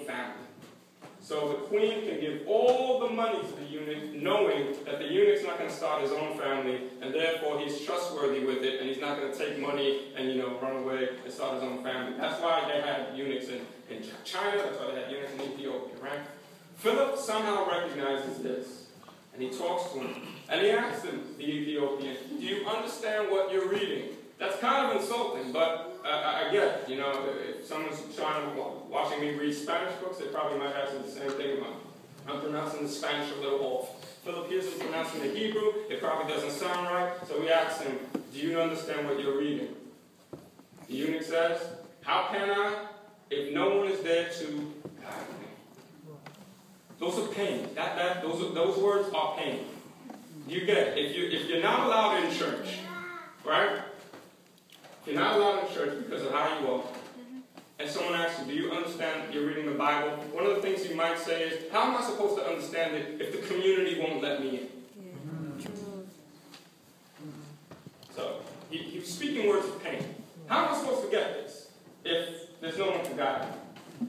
family. So the queen can give all the money to the eunuch, knowing that the eunuch's not going to start his own family, and therefore he's trustworthy with it, and he's not going to take money and you know run away and start his own family. That's why they had eunuchs in, in China. That's why they had eunuchs in Ethiopia, right? Philip somehow recognizes this, and he talks to him, and he asks him, the Ethiopian, "Do you understand what you're reading?" That's kind of insulting, but I, I get it. You know, if someone's trying to watching me read Spanish books, they probably might ask me the same thing about I'm pronouncing the Spanish a little off. Philip him pronouncing the Hebrew, it probably doesn't sound right, so we ask him, Do you understand what you're reading? The eunuch says, How can I if no one is there to guide me? Those are pain. That, that, those, are, those words are pain. You get it. If, you, if you're not allowed in church, right? You're not allowed in church because of how you are. And someone asks you, do you understand you're reading the Bible? One of the things you might say is, how am I supposed to understand it if the community won't let me in? So, he, he was speaking words of pain. How am I supposed to get this if there's no one to guide me?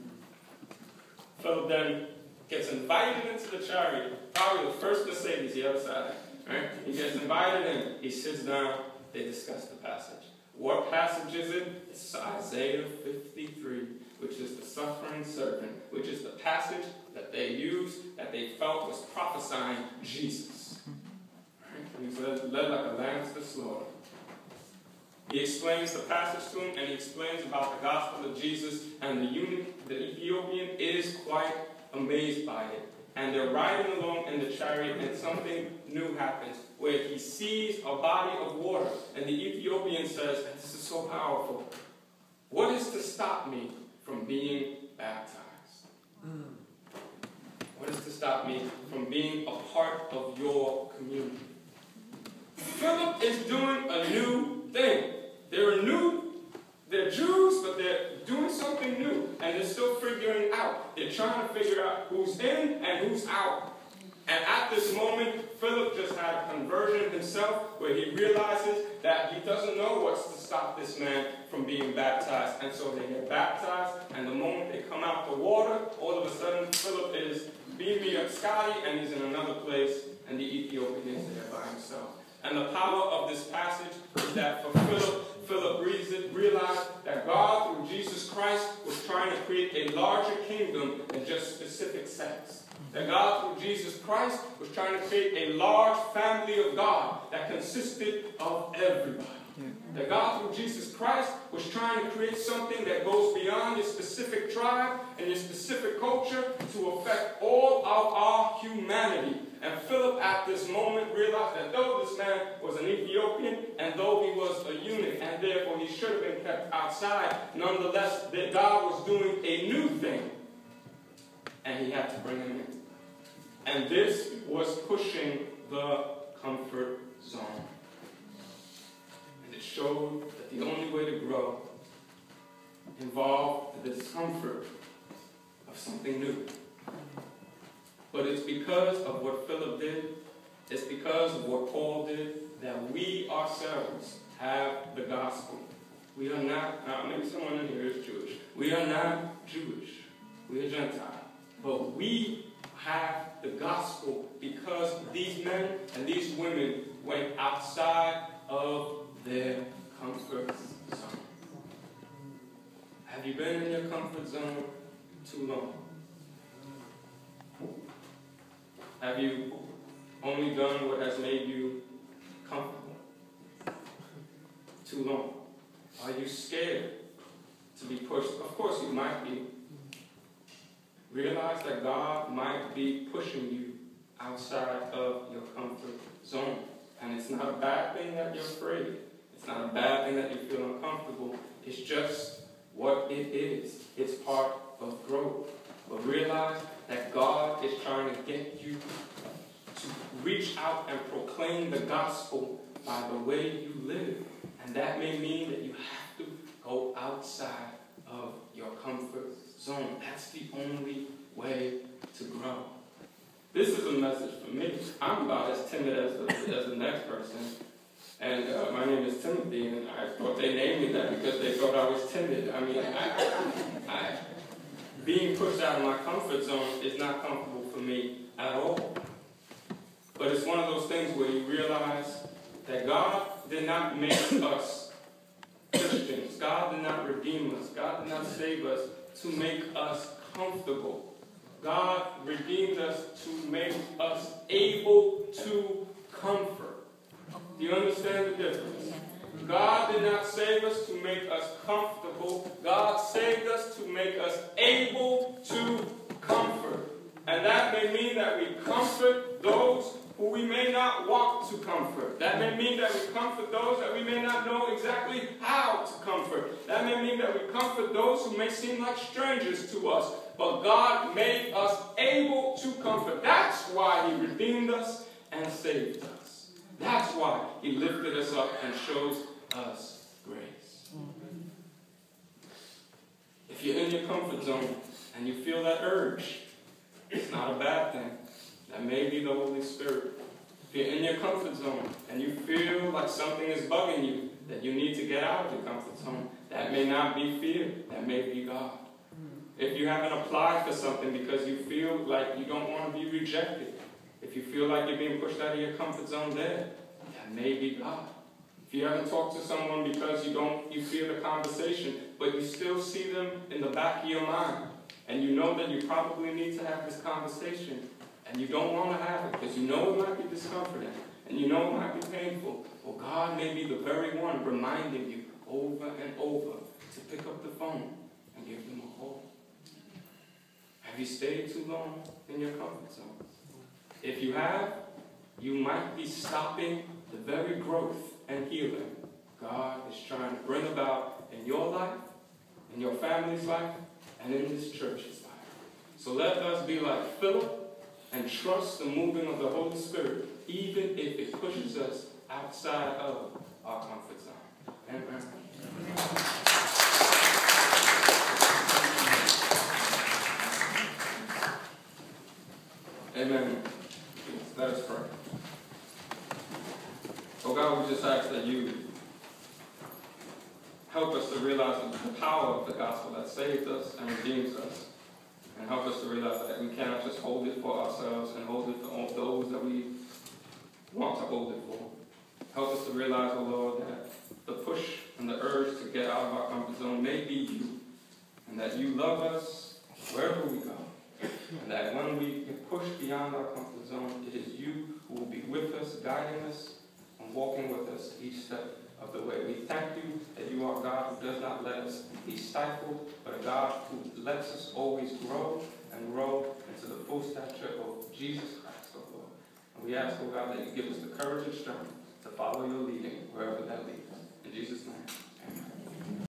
Philip then gets invited into the chariot, probably the first Mercedes he ever sat in. Right? He gets invited in, he sits down, they discuss the passage. What passage is it? It's Isaiah 53, which is the suffering servant, which is the passage that they used, that they felt was prophesying Jesus. Right? He's led, led like a lamb to the slaughter. He explains the passage to him, and he explains about the gospel of Jesus, and the eunuch, the Ethiopian, is quite amazed by it. And they're riding along in the chariot, and something new happens where he sees a body of water. And the Ethiopian says, this is so powerful, what is to stop me from being baptized? What is to stop me from being a part of your community? Philip is doing a new thing. They're new, they're Jews, but they're doing something new, and they're still figuring out. They're trying to figure out who's in and who's out. And at this moment, Philip just had a conversion himself where he realizes that he doesn't know what's to stop this man from being baptized. And so they get baptized, and the moment they come out the water, all of a sudden Philip is beam me up Scotty, and he's in another place, and the Ethiopian is there by himself. And the power of this passage is that for Philip, Philip realized that God, through Jesus Christ, was trying to create a larger kingdom than just specific sects. That God, through Jesus Christ, was trying to create a large family of God that consisted of everybody. That God, through Jesus Christ, was trying to create something that goes beyond your specific tribe and your specific culture to affect all of our humanity. And Philip, at this moment, realized that though this man was an Ethiopian and though he was a eunuch and therefore he should have been kept outside, nonetheless, that God was doing a new thing. And he had to bring him in. And this was pushing the comfort zone. And it showed that the only way to grow involved the discomfort of something new. But it's because of what Philip did, it's because of what Paul did, that we ourselves have the gospel. We are not, maybe someone in here is Jewish. We are not Jewish. We are Gentile. But we have the gospel because these men and these women went outside of their comfort zone. Have you been in your comfort zone too long? Have you only done what has Too long? Are you scared to be pushed? Of course you might be. Realize that God might be pushing you outside of your comfort zone. And it's not a bad thing that you're afraid. It's not a bad thing that you feel uncomfortable. It's just what it is. It's part of growth. But realize that God is trying to get you to reach out and proclaim the gospel by the way you live. And that may mean that you have to go outside of your comfort zone. That's the only way to grow. This is a message for me. I'm about as timid as the, as the next person. And uh, my name is Timothy, and I thought they named me that because they thought I was timid. I mean, I, I, being pushed out of my comfort zone is not comfortable for me at all. But it's one of those things where you realize God did not make us Christians. God did not redeem us. God did not save us to make us comfortable. God redeemed us to make us able to comfort. Do you understand the difference? God did not save us to make us comfortable. God saved us to make us able to comfort. And that may mean that we comfort those who we may not want to comfort. That may mm. mean that we comfort those that we may not know exactly how to comfort. That may mean that we comfort those who may seem like strangers to us. But God made us able to comfort. That's why He redeemed us and saved us. That's why He lifted us up and shows us grace. If you're in your comfort zone and you feel that urge, it's not a bad thing. That may be the Holy Spirit. If you're in your comfort zone and you feel like something is bugging you, that you need to get out of your comfort zone, that may not be fear, that may be God. If you haven't applied for something because you feel like you don't want to be rejected, if you feel like you're being pushed out of your comfort zone there, that may be God. If you haven't talked to someone because you don't you fear the conversation, but you still see them in the back of your mind, and you know that you probably need to have this conversation, and you don't want to have it because you know it might be discomforting and you know it might be painful, well, God may be the very one reminding you over and over to pick up the phone and give them a call. Have you stayed too long in your comfort zone? If you have, you might be stopping the very growth and healing God is trying to bring about in your life, in your family's life, and in this church's life. So let us be like Philip and trust the moving of the Holy Spirit, even if it pushes us outside of our comfort zone. Amen. Amen. Let us pray. Oh God, we just ask that you help us to realize the power of the gospel that saved us and redeems us and help us to realize that we cannot just hold it for ourselves and hold it for those that we want to hold it for. Help us to realize, oh Lord, that the push and the urge to get out of our comfort zone may be you, and that you love us wherever we go, and that when we get pushed beyond our comfort zone, it is you who will be with us, guiding us, and walking with us each step of the way. We thank you that you are God who does not let us be stifled, but a God who lets us always grow and grow into the full stature of Jesus Christ, O oh Lord. And we ask, O oh God, that you give us the courage and strength to follow your leading wherever that leads. In Jesus' name.